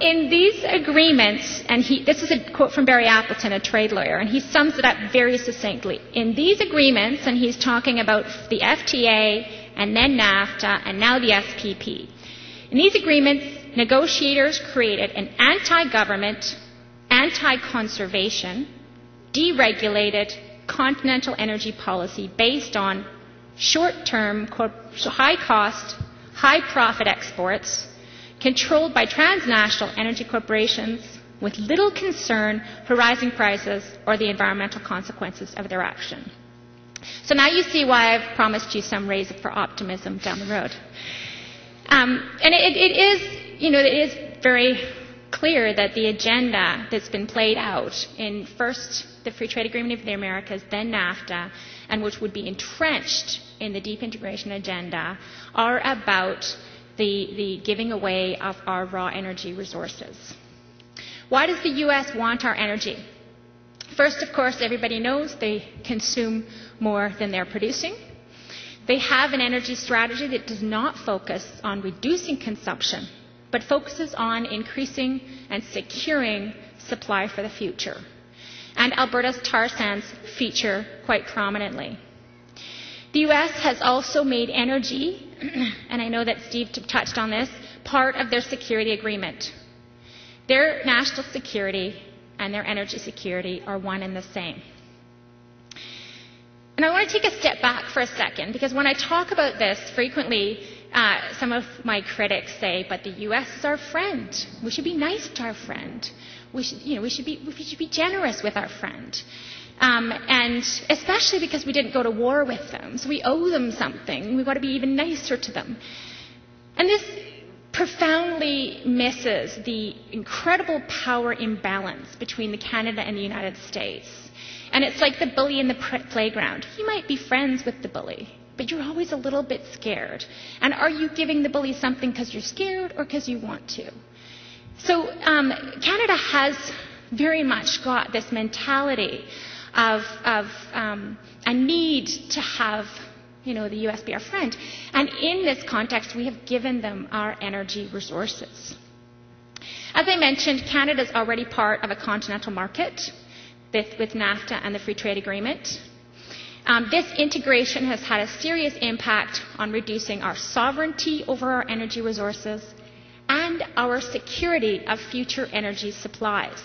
in these agreements, and he, this is a quote from Barry Appleton, a trade lawyer, and he sums it up very succinctly. In these agreements, and he's talking about the FTA and then NAFTA and now the SPP. In these agreements, negotiators created an anti government, anti conservation, deregulated continental energy policy based on short term, high cost, high profit exports controlled by transnational energy corporations with little concern for rising prices or the environmental consequences of their action. So now you see why I've promised you some rays for optimism down the road. Um, and it, it is, you know, it is very clear that the agenda that's been played out in first the Free Trade Agreement of the Americas, then NAFTA, and which would be entrenched in the deep integration agenda, are about the, the giving away of our raw energy resources. Why does the U.S. want our energy? First, of course, everybody knows they consume more than they're producing. They have an energy strategy that does not focus on reducing consumption, but focuses on increasing and securing supply for the future. And Alberta's tar sands feature quite prominently. The U.S. has also made energy and I know that Steve touched on this, part of their security agreement. Their national security and their energy security are one and the same. And I want to take a step back for a second because when I talk about this frequently, uh, some of my critics say, but the U.S. is our friend. We should be nice to our friend. We should, you know, we should be, we should be generous with our friend. Um, and especially because we didn't go to war with them. So we owe them something. We've got to be even nicer to them. And this profoundly misses the incredible power imbalance between the Canada and the United States. And it's like the bully in the playground. You might be friends with the bully, but you're always a little bit scared. And are you giving the bully something because you're scared or because you want to? So um, Canada has very much got this mentality of, of um, a need to have you know, the US be our friend. And in this context, we have given them our energy resources. As I mentioned, Canada is already part of a continental market with, with NAFTA and the Free Trade Agreement. Um, this integration has had a serious impact on reducing our sovereignty over our energy resources and our security of future energy supplies.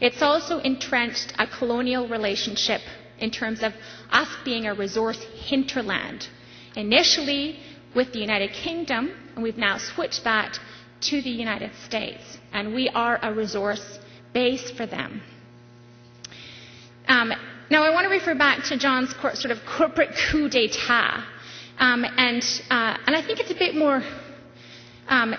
It's also entrenched a colonial relationship in terms of us being a resource hinterland. Initially with the United Kingdom, and we've now switched that to the United States, and we are a resource base for them. Um, now, I want to refer back to John's sort of corporate coup d'etat, um, and, uh, and I think it's a bit more um,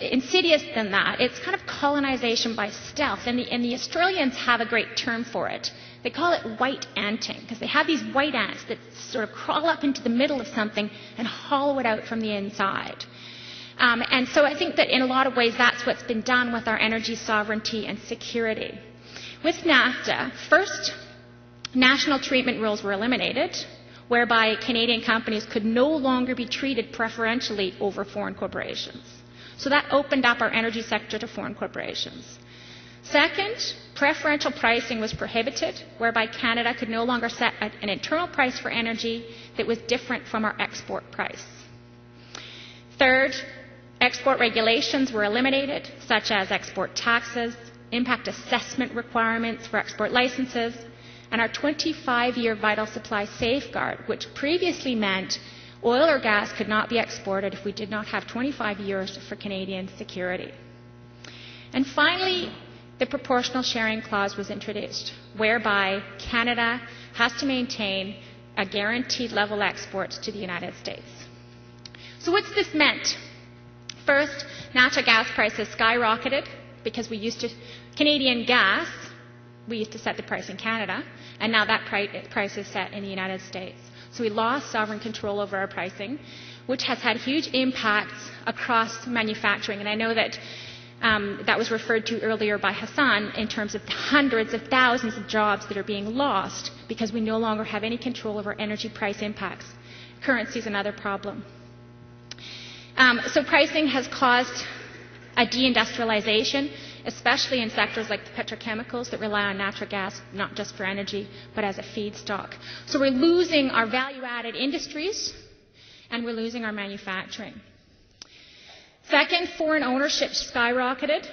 insidious than that. It's kind of colonization by stealth, and the, and the Australians have a great term for it. They call it white anting because they have these white ants that sort of crawl up into the middle of something and hollow it out from the inside. Um, and so I think that in a lot of ways that's what's been done with our energy sovereignty and security. With NAFTA, first, national treatment rules were eliminated whereby Canadian companies could no longer be treated preferentially over foreign corporations. So that opened up our energy sector to foreign corporations. Second, preferential pricing was prohibited, whereby Canada could no longer set an internal price for energy that was different from our export price. Third, export regulations were eliminated, such as export taxes, impact assessment requirements for export licenses, and our 25 year vital supply safeguard, which previously meant oil or gas could not be exported if we did not have 25 years for Canadian security. And finally, the proportional sharing clause was introduced, whereby Canada has to maintain a guaranteed level exports to the United States. So, what's this meant? First, natural gas prices skyrocketed because we used to, Canadian gas, we used to set the price in Canada. And now that price is set in the United States. So we lost sovereign control over our pricing, which has had huge impacts across manufacturing. And I know that um, that was referred to earlier by Hassan in terms of hundreds of thousands of jobs that are being lost because we no longer have any control over energy price impacts. Currency is another problem. Um, so pricing has caused a deindustrialization, especially in sectors like the petrochemicals that rely on natural gas not just for energy but as a feedstock. So we're losing our value added industries and we're losing our manufacturing. Second, foreign ownership skyrocketed.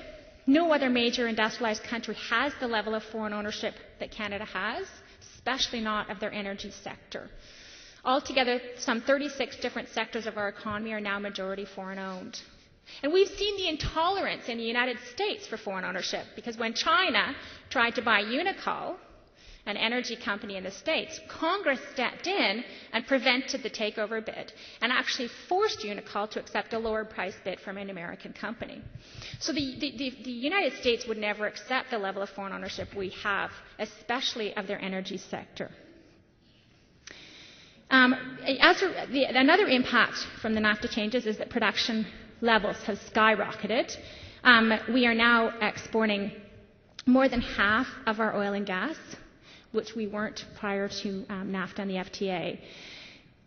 No other major industrialized country has the level of foreign ownership that Canada has, especially not of their energy sector. Altogether, some 36 different sectors of our economy are now majority foreign owned. And we've seen the intolerance in the United States for foreign ownership because when China tried to buy Unocal, an energy company in the States, Congress stepped in and prevented the takeover bid and actually forced Unocal to accept a lower price bid from an American company. So the, the, the, the United States would never accept the level of foreign ownership we have, especially of their energy sector. Um, a, the, another impact from the NAFTA changes is that production levels have skyrocketed. Um, we are now exporting more than half of our oil and gas, which we weren't prior to um, NAFTA and the FTA.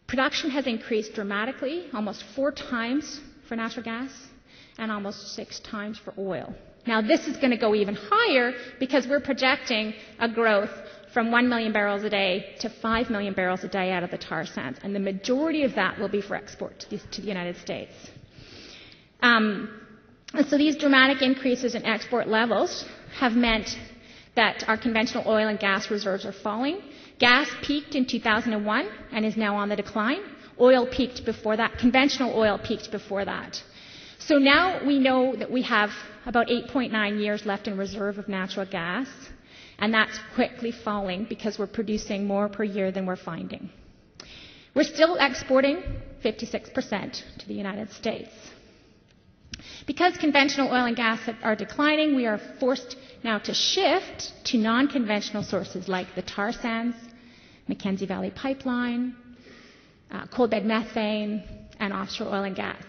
Production has increased dramatically, almost four times for natural gas and almost six times for oil. Now, this is going to go even higher because we're projecting a growth from 1 million barrels a day to 5 million barrels a day out of the tar sands, and the majority of that will be for export to the, to the United States. Um, so these dramatic increases in export levels have meant that our conventional oil and gas reserves are falling. Gas peaked in 2001 and is now on the decline. Oil peaked before that. Conventional oil peaked before that. So now we know that we have about 8.9 years left in reserve of natural gas, and that's quickly falling because we're producing more per year than we're finding. We're still exporting 56% to the United States. Because conventional oil and gas are declining, we are forced now to shift to non conventional sources like the tar sands, Mackenzie Valley Pipeline, uh, coal bed methane, and offshore oil and gas.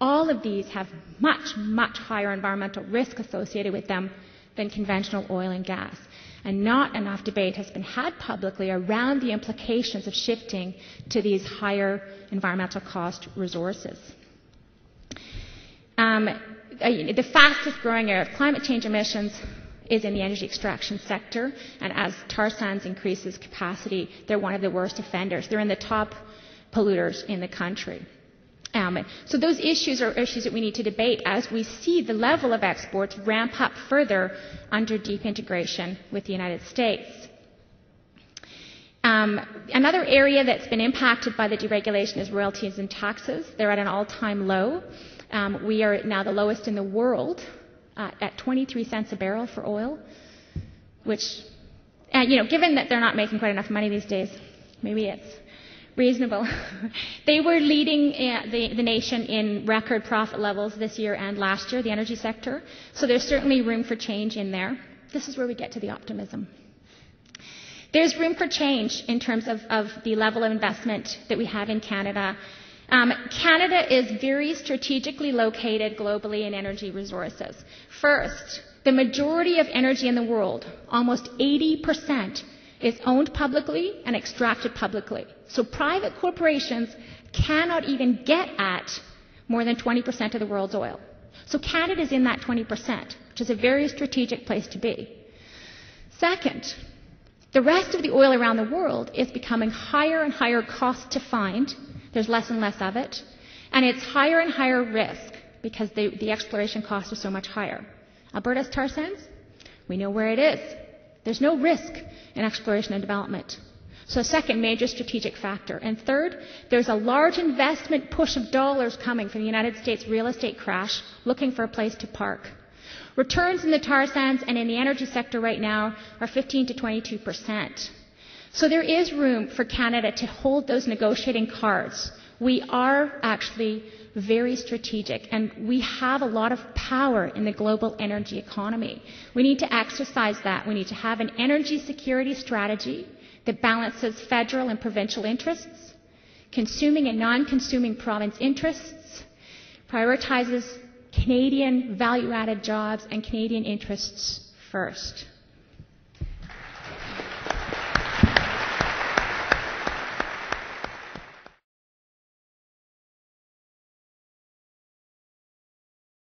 All of these have much, much higher environmental risk associated with them than conventional oil and gas. And not enough debate has been had publicly around the implications of shifting to these higher environmental cost resources. Um, the fastest growing area of climate change emissions is in the energy extraction sector, and as tar sands increases capacity, they're one of the worst offenders. They're in the top polluters in the country. Um, so those issues are issues that we need to debate as we see the level of exports ramp up further under deep integration with the United States. Um, another area that's been impacted by the deregulation is royalties and taxes. They're at an all-time low. Um, we are now the lowest in the world uh, at 23 cents a barrel for oil, which, uh, you know, given that they're not making quite enough money these days, maybe it's reasonable. they were leading uh, the, the, nation in record profit levels this year and last year, the energy sector. So there's certainly room for change in there. This is where we get to the optimism. There's room for change in terms of, of the level of investment that we have in Canada um, Canada is very strategically located globally in energy resources. First, the majority of energy in the world, almost 80%, is owned publicly and extracted publicly. So private corporations cannot even get at more than 20% of the world's oil. So Canada is in that 20%, which is a very strategic place to be. Second, the rest of the oil around the world is becoming higher and higher cost to find there's less and less of it. And it's higher and higher risk because the, exploration costs are so much higher. Alberta's tar sands, we know where it is. There's no risk in exploration and development. So, second major strategic factor. And third, there's a large investment push of dollars coming from the United States real estate crash looking for a place to park. Returns in the tar sands and in the energy sector right now are 15 to 22 percent. So there is room for Canada to hold those negotiating cards. We are actually very strategic and we have a lot of power in the global energy economy. We need to exercise that. We need to have an energy security strategy that balances federal and provincial interests, consuming and non-consuming province interests, prioritizes Canadian value-added jobs and Canadian interests first.